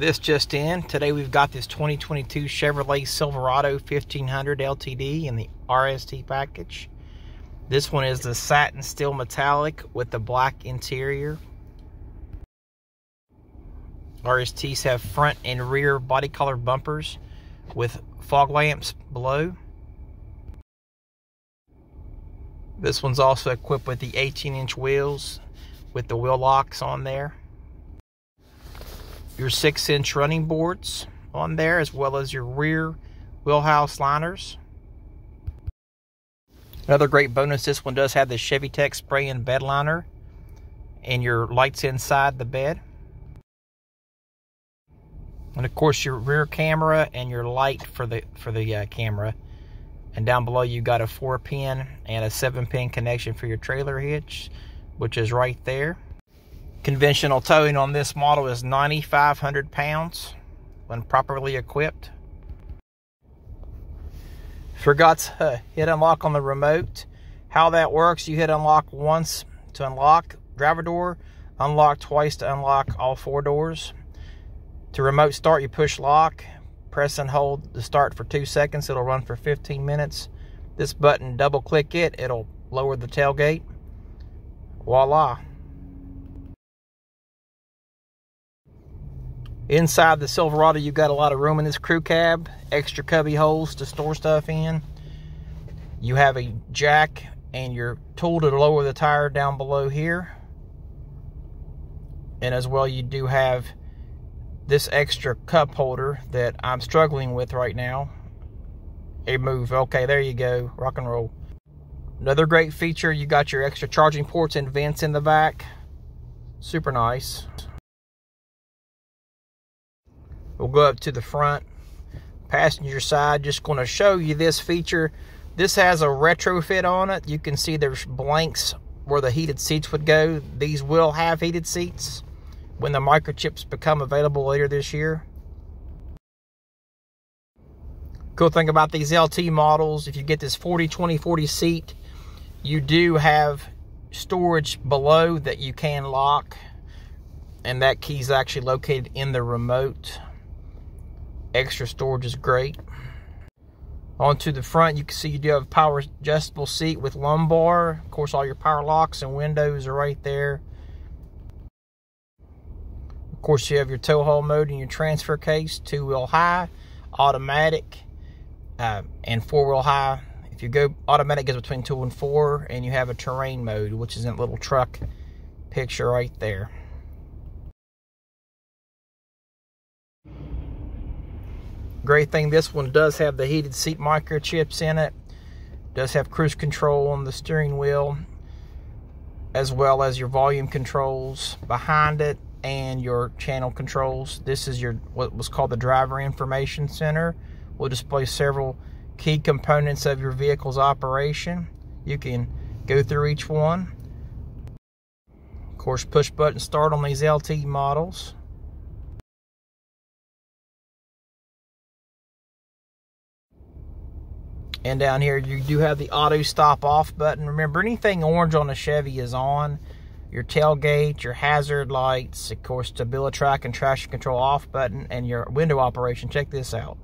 This just in. Today we've got this 2022 Chevrolet Silverado 1500 LTD in the RST package. This one is the satin steel metallic with the black interior. RSTs have front and rear body color bumpers with fog lamps below. This one's also equipped with the 18 inch wheels with the wheel locks on there. Your 6 inch running boards on there as well as your rear wheelhouse liners. Another great bonus, this one does have the Chevytec spray in bed liner and your lights inside the bed. And of course your rear camera and your light for the for the uh, camera. And down below you've got a 4 pin and a 7 pin connection for your trailer hitch, which is right there. Conventional towing on this model is 9,500 pounds when properly equipped. Forgot to uh, hit unlock on the remote. How that works, you hit unlock once to unlock driver door, unlock twice to unlock all four doors. To remote start, you push lock, press and hold the start for two seconds. It'll run for 15 minutes. This button, double click it, it'll lower the tailgate. Voila. Inside the Silverado, you've got a lot of room in this crew cab, extra cubby holes to store stuff in. You have a jack and your tool to lower the tire down below here. And as well, you do have this extra cup holder that I'm struggling with right now. A move. Okay, there you go. Rock and roll. Another great feature, you got your extra charging ports and vents in the back. Super nice. We'll go up to the front passenger side. Just going to show you this feature. This has a retrofit on it. You can see there's blanks where the heated seats would go. These will have heated seats when the microchips become available later this year. Cool thing about these LT models, if you get this 40, 20, 40 seat, you do have storage below that you can lock. And that key is actually located in the remote. Extra storage is great. Onto the front, you can see you do have a power adjustable seat with lumbar. Of course, all your power locks and windows are right there. Of course, you have your tow haul mode and your transfer case, two wheel high, automatic, uh, and four wheel high. If you go automatic, goes between two and four, and you have a terrain mode, which is in little truck picture right there. Great thing, this one does have the heated seat microchips in it. Does have cruise control on the steering wheel, as well as your volume controls behind it and your channel controls. This is your what was called the driver information center. Will display several key components of your vehicle's operation. You can go through each one. Of course, push button start on these LT models. And down here, you do have the auto stop off button. Remember, anything orange on a Chevy is on your tailgate, your hazard lights, of course, StabiliTrak and traction control off button, and your window operation. Check this out.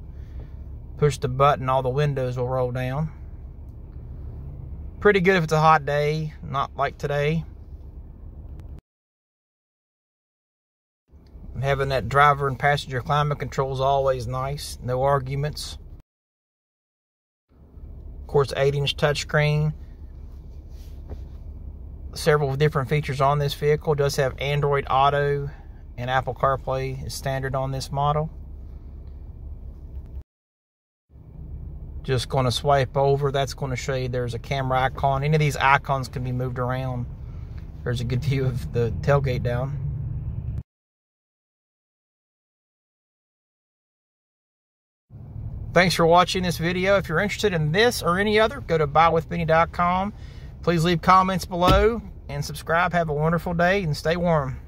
Push the button, all the windows will roll down. Pretty good if it's a hot day, not like today. Having that driver and passenger climate control is always nice. No arguments. Of course, 8 inch touchscreen several different features on this vehicle. It does have Android Auto and Apple CarPlay is standard on this model. Just going to swipe over. That's going to show you there's a camera icon. Any of these icons can be moved around. There's a good view of the tailgate down. Thanks for watching this video. If you're interested in this or any other, go to buywithbenny.com. Please leave comments below and subscribe. Have a wonderful day and stay warm.